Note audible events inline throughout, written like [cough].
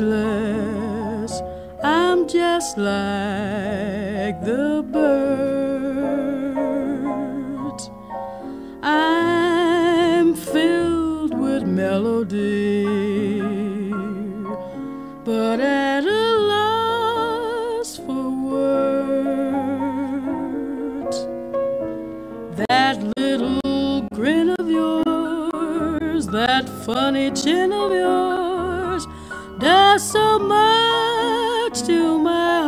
speechless. I'm just like the birds. I'm filled with melody, but at a loss for words. That little grin of yours, that funny chin of yours, does so much to my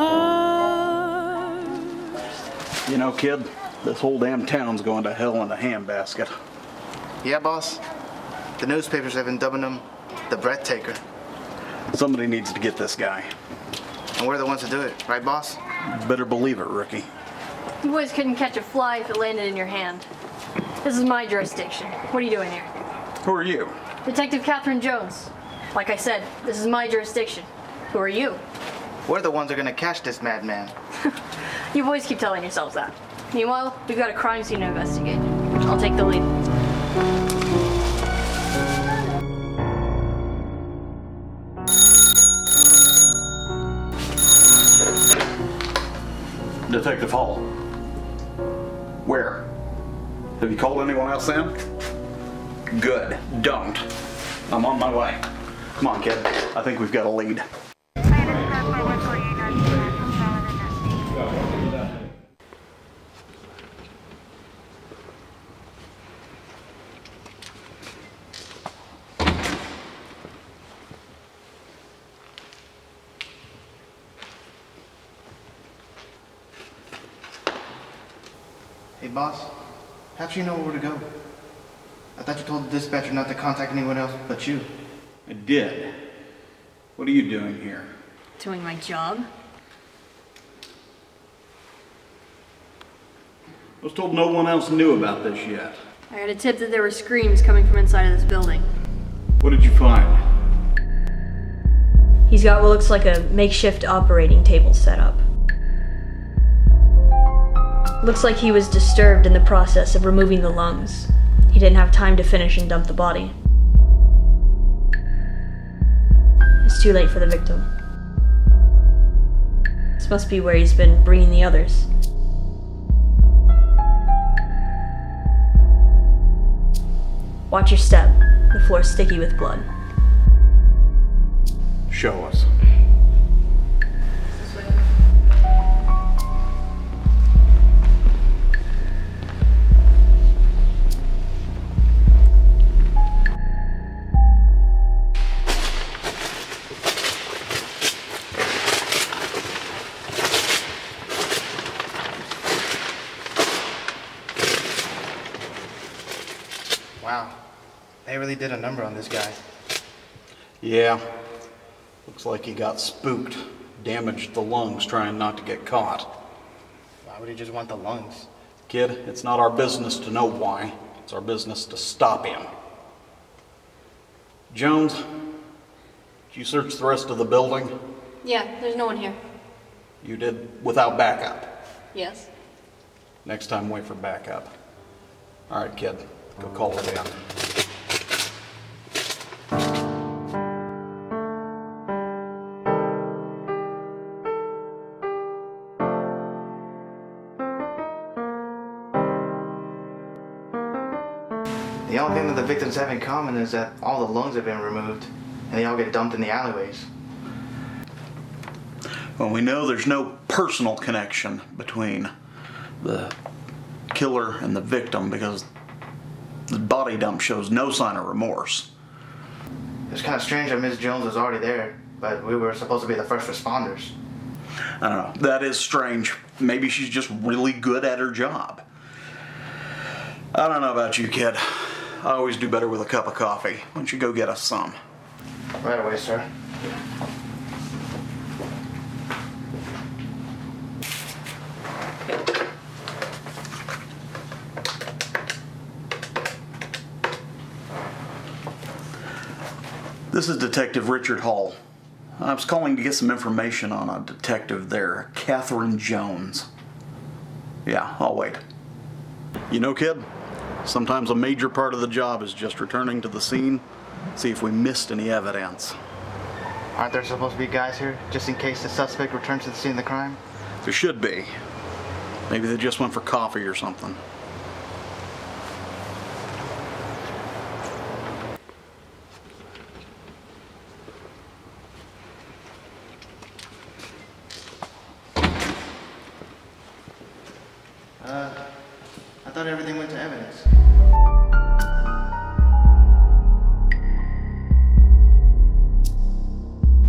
heart. You know, kid, this whole damn town's going to hell in a handbasket. Yeah, boss. The newspapers have been dubbing him the breath taker. Somebody needs to get this guy. And we're the ones to do it, right, boss? Better believe it, rookie. You boys couldn't catch a fly if it landed in your hand. This is my jurisdiction. What are you doing here? Who are you? Detective Catherine Jones. Like I said, this is my jurisdiction. Who are you? We're the ones who are gonna catch this madman. [laughs] You boys keep telling yourselves that. Meanwhile, we've got a crime scene to investigate. I'll take the lead. Detective Hall. Where? Have you called anyone else in? Good. Don't. I'm on my way. Come on, kid. I think we've got a lead. Hey, boss. Perhaps you know where to go. I thought you told the dispatcher not to contact anyone else but you. I did. What are you doing here? Doing my job? I was told no one else knew about this yet. I had a tip that there were screams coming from inside of this building. What did you find? He's got what looks like a makeshift operating table set up. Looks like he was disturbed in the process of removing the lungs. He didn't have time to finish and dump the body. Too late for the victim. This must be where he's been bringing the others. Watch your step. The floor's sticky with blood. Show us. Wow. They really did a number on this guy. Yeah. Looks like he got spooked. Damaged the lungs trying not to get caught. Why would he just want the lungs? Kid, it's not our business to know why. It's our business to stop him. Jones, did you search the rest of the building? Yeah, there's no one here. You did without backup. Yes. Next time, wait for backup. All right, kid, go call it in. The only thing that the victims have in common is that all the lungs have been removed and they all get dumped in the alleyways. Well, we know there's no personal connection between the killer and the victim because the body dump shows no sign of remorse. It's kind of strange that Ms. Jones was already there, but we were supposed to be the first responders. I don't know. That is strange. Maybe she's just really good at her job. I don't know about you, kid. I always do better with a cup of coffee. Why don't you go get us some? Right away, sir. This is Detective Richard Hall. I was calling to get some information on a detective there, Catherine Jones. Yeah, I'll wait. You know, kid, sometimes a major part of the job is just returning to the scene, see if we missed any evidence. Aren't there supposed to be guys here, just in case the suspect returns to the scene of the crime? There should be. Maybe they just went for coffee or something. Uh, I thought everything went to evidence.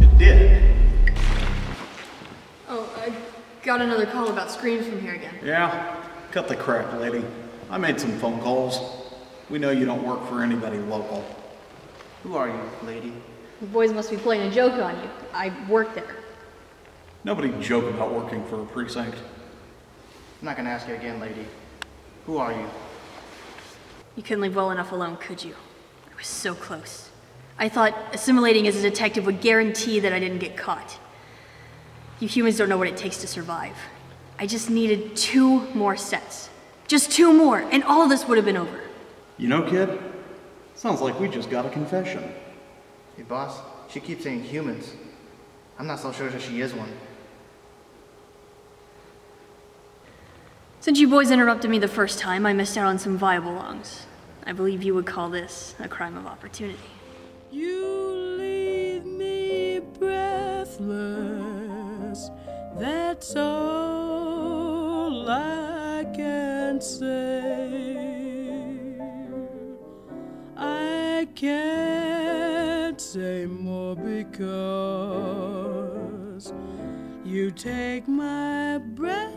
It did. Oh, I got another call about screams from here again. Yeah, cut the crap, lady. I made some phone calls. We know you don't work for anybody local. Who are you, lady? The boys must be playing a joke on you. I work there. Nobody joke about working for a precinct. I'm not gonna ask you again, lady. Who are you? You couldn't leave well enough alone, could you? I was so close. I thought assimilating as a detective would guarantee that I didn't get caught. You humans don't know what it takes to survive. I just needed two more sets. Just two more, and all of this would have been over. You know, kid? Sounds like we just got a confession. Hey, boss. She keeps saying humans. I'm not so sure that she is one. Since you boys interrupted me the first time, I missed out on some viable lungs. I believe you would call this a crime of opportunity. You leave me breathless. That's all I can say. I can't say more because you take my breath.